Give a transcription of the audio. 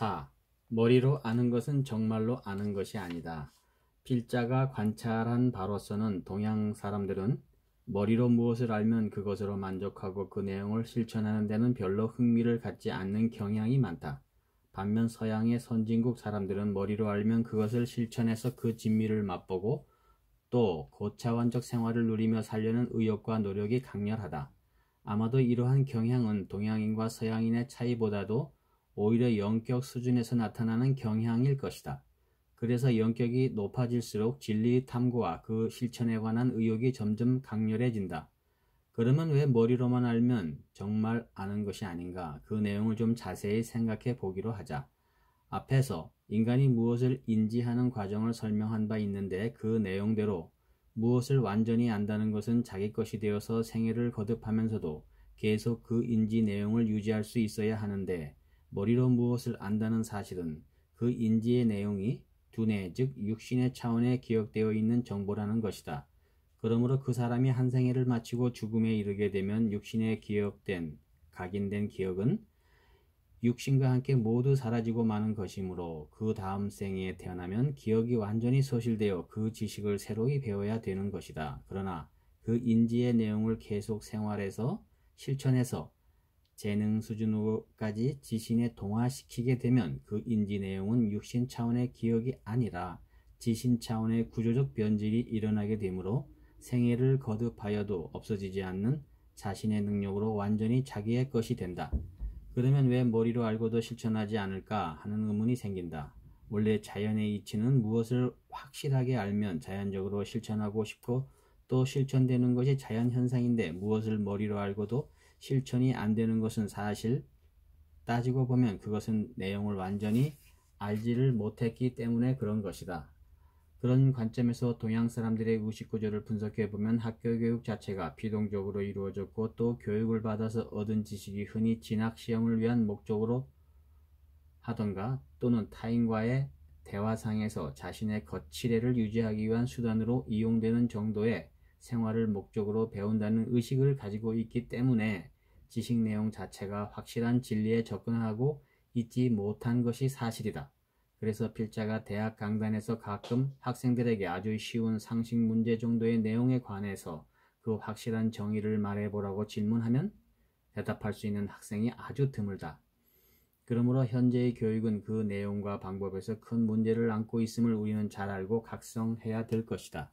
4. 머리로 아는 것은 정말로 아는 것이 아니다. 필자가 관찰한 바로서는 동양 사람들은 머리로 무엇을 알면 그것으로 만족하고 그 내용을 실천하는 데는 별로 흥미를 갖지 않는 경향이 많다. 반면 서양의 선진국 사람들은 머리로 알면 그것을 실천해서 그 진미를 맛보고 또 고차원적 생활을 누리며 살려는 의욕과 노력이 강렬하다. 아마도 이러한 경향은 동양인과 서양인의 차이보다도 오히려 영격 수준에서 나타나는 경향일 것이다. 그래서 영격이 높아질수록 진리 탐구와 그 실천에 관한 의욕이 점점 강렬해진다. 그러면 왜 머리로만 알면 정말 아는 것이 아닌가 그 내용을 좀 자세히 생각해 보기로 하자. 앞에서 인간이 무엇을 인지하는 과정을 설명한 바 있는데 그 내용대로 무엇을 완전히 안다는 것은 자기 것이 되어서 생애를 거듭하면서도 계속 그 인지 내용을 유지할 수 있어야 하는데 머리로 무엇을 안다는 사실은 그 인지의 내용이 두뇌 즉 육신의 차원에 기억되어 있는 정보라는 것이다. 그러므로 그 사람이 한 생애를 마치고 죽음에 이르게 되면 육신에 기억된 각인된 기억은 육신과 함께 모두 사라지고 마는 것이므로 그 다음 생에 태어나면 기억이 완전히 소실되어 그 지식을 새로이 배워야 되는 것이다. 그러나 그 인지의 내용을 계속 생활해서 실천해서 재능 수준으로까지 지신에 동화시키게 되면 그 인지 내용은 육신 차원의 기억이 아니라 지신 차원의 구조적 변질이 일어나게 되므로 생애를 거듭하여도 없어지지 않는 자신의 능력으로 완전히 자기의 것이 된다. 그러면 왜 머리로 알고도 실천하지 않을까 하는 의문이 생긴다. 원래 자연의 이치는 무엇을 확실하게 알면 자연적으로 실천하고 싶고 또 실천되는 것이 자연 현상인데 무엇을 머리로 알고도 실천이 안 되는 것은 사실 따지고 보면 그것은 내용을 완전히 알지를 못했기 때문에 그런 것이다. 그런 관점에서 동양 사람들의 의식 구조를 분석해 보면 학교 교육 자체가 비동적으로 이루어졌고 또 교육을 받아서 얻은 지식이 흔히 진학 시험을 위한 목적으로 하던가 또는 타인과의 대화상에서 자신의 거치례를 유지하기 위한 수단으로 이용되는 정도의 생활을 목적으로 배운다는 의식을 가지고 있기 때문에 지식 내용 자체가 확실한 진리에 접근하고 있지 못한 것이 사실이다. 그래서 필자가 대학 강단에서 가끔 학생들에게 아주 쉬운 상식 문제 정도의 내용에 관해서 그 확실한 정의를 말해보라고 질문하면 대답할 수 있는 학생이 아주 드물다. 그러므로 현재의 교육은 그 내용과 방법에서 큰 문제를 안고 있음을 우리는 잘 알고 각성해야 될 것이다.